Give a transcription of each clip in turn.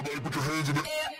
Everybody put your hands in the air.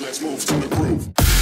Let's move to the groove.